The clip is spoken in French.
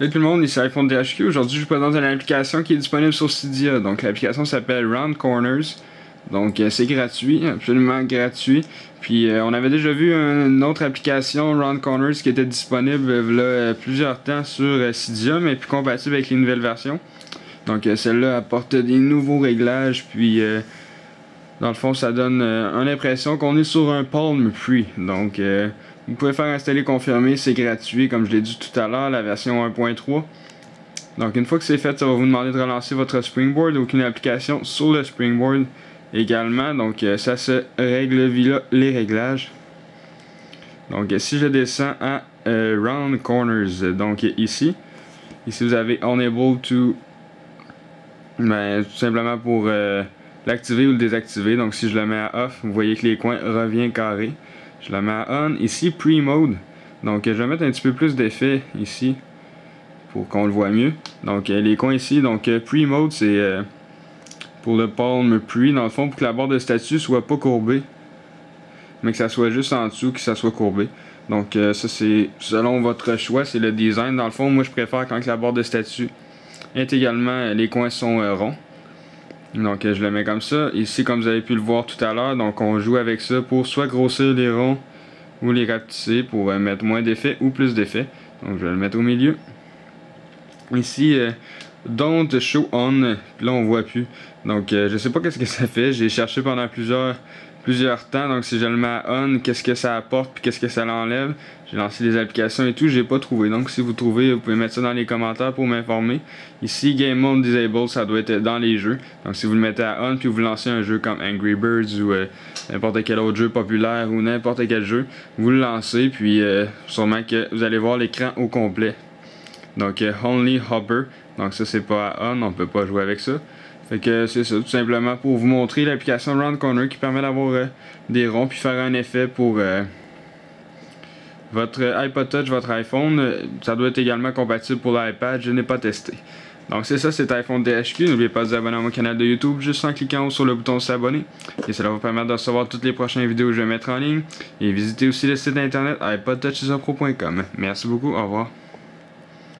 Salut tout le monde, ici iPhone DHQ. Aujourd'hui, je vous présente une application qui est disponible sur Cydia. Donc, l'application s'appelle Round Corners. Donc, euh, c'est gratuit, absolument gratuit. Puis, euh, on avait déjà vu une autre application, Round Corners, qui était disponible euh, plusieurs temps sur Cydia, mais plus compatible avec les nouvelles versions. Donc, celle-là apporte des nouveaux réglages, puis dans le fond, ça donne une impression qu'on est sur un Palm Pre. Donc, vous pouvez faire installer confirmer, c'est gratuit comme je l'ai dit tout à l'heure, la version 1.3. Donc une fois que c'est fait, ça va vous demander de relancer votre Springboard ou une application sur le Springboard également. Donc euh, ça se règle via les réglages. Donc si je descends à euh, Round Corners, donc ici, ici vous avez Unable to, ben, tout simplement pour euh, l'activer ou le désactiver. Donc si je le mets à off, vous voyez que les coins reviennent carrés. Je la mets à on. Ici, pre-mode. Donc, je vais mettre un petit peu plus d'effet ici pour qu'on le voit mieux. Donc, euh, les coins ici. Donc, euh, pre-mode, c'est euh, pour le palm pre, dans le fond, pour que la barre de statut soit pas courbée. Mais que ça soit juste en dessous, que ça soit courbé. Donc, ça, c'est selon votre choix, c'est le design. Dans le fond, moi, je préfère quand la barre de statut est également, les coins sont ronds. Donc je le mets comme ça. Ici, comme vous avez pu le voir tout à l'heure, donc on joue avec ça pour soit grossir les ronds ou les rapetisser pour euh, mettre moins d'effets ou plus d'effets. Donc je vais le mettre au milieu. Ici, euh, Don't Show On, là on voit plus. Donc euh, je sais pas qu'est-ce que ça fait. J'ai cherché pendant plusieurs plusieurs temps. Donc si je le mets à on, qu'est-ce que ça apporte puis qu'est-ce que ça l'enlève. J'ai lancé des applications et tout, j'ai pas trouvé. Donc si vous trouvez, vous pouvez mettre ça dans les commentaires pour m'informer. Ici Game Mode Disable, ça doit être dans les jeux. Donc si vous le mettez à on puis vous lancez un jeu comme Angry Birds ou euh, n'importe quel autre jeu populaire ou n'importe quel jeu, vous le lancez puis euh, sûrement que vous allez voir l'écran au complet. Donc euh, Only Hopper. Donc ça c'est pas à on, on peut pas jouer avec ça. C'est ça, tout simplement pour vous montrer l'application Round Corner qui permet d'avoir euh, des ronds puis faire un effet pour euh, votre iPod Touch, votre iPhone. Ça doit être également compatible pour l'iPad, je n'ai pas testé. Donc c'est ça, c'est iPhone DHQ. N'oubliez pas de vous abonner à mon canal de YouTube juste en cliquant sur le bouton s'abonner. Et cela vous permettre de recevoir toutes les prochaines vidéos que je vais mettre en ligne. Et visitez aussi le site internet iPodTouchesupro.com. Merci beaucoup, au revoir.